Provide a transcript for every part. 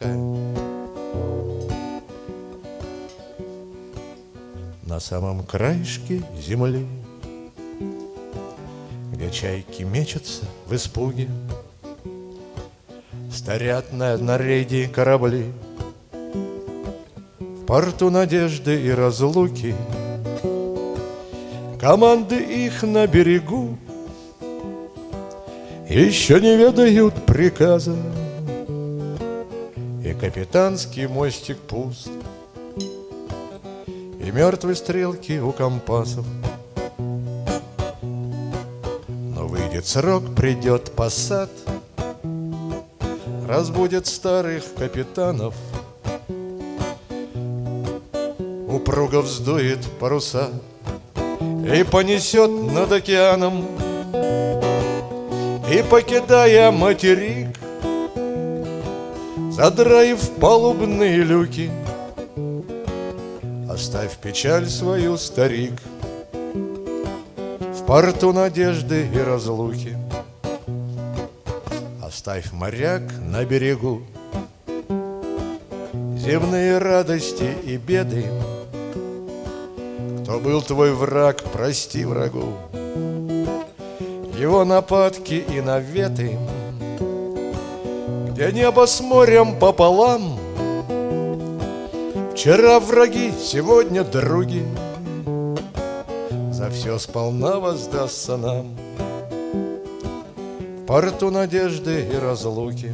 На самом краешке земли, Где чайки мечутся в испуге, Старят на нарейде корабли. В порту надежды и разлуки Команды их на берегу. Еще не ведают приказа И капитанский мостик пуст И мертвые стрелки у компасов. Но выйдет срок, придет посад Разбудит старых капитанов. Упруго вздует паруса И понесет над океаном. И покидая материк Задраив палубные люки Оставь печаль свою, старик В порту надежды и разлуки. Оставь моряк на берегу. Земные радости и беды. Кто был твой враг, прости врагу. Его нападки и наветы Где небо с морем пополам? Вчера враги, сегодня други. За все сполна воздастся нам. В порту надежды и разлуки.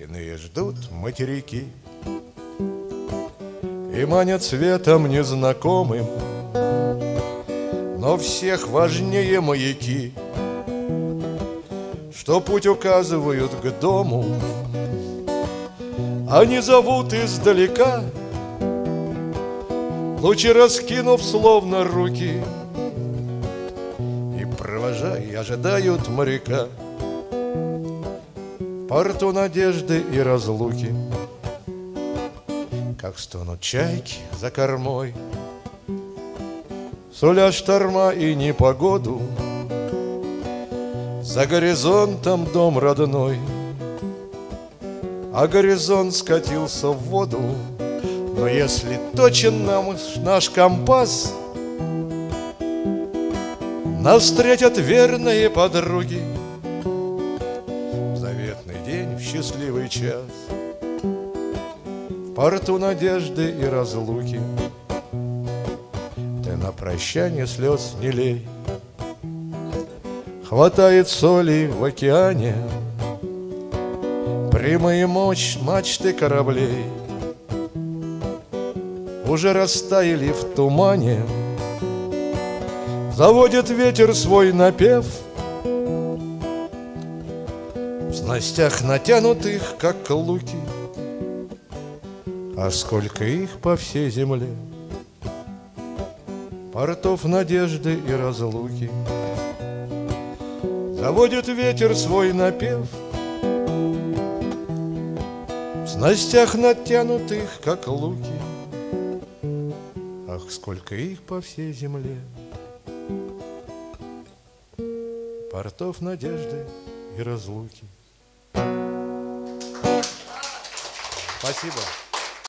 Иные ждут материки. И манят светом незнакомым. Но всех важнее маяки Что путь указывают к дому. Они зовут издалека Лучи раскинув словно руки. И провожая ожидают моряка порту надежды и разлуки. Как стонут чайки за кормой Суля шторма и непогоду За горизонтом дом родной. А горизонт скатился в воду. Но если точен нам наш компас Нас встретят верные подруги. В заветный день, в счастливый час. В порту надежды и разлуки. Ты на прощание слез не лей Хватает соли в океане. Прямые мощь мачты кораблей. Уже растаяли в тумане. Заводит ветер свой напев. В снастях натянутых, как луки. А сколько их по всей земле? Портов надежды и разлуки Заводит ветер свой напев. В снастях натянутых, как луки. Ах, сколько их по всей земле. Портов надежды и разлуки. Спасибо.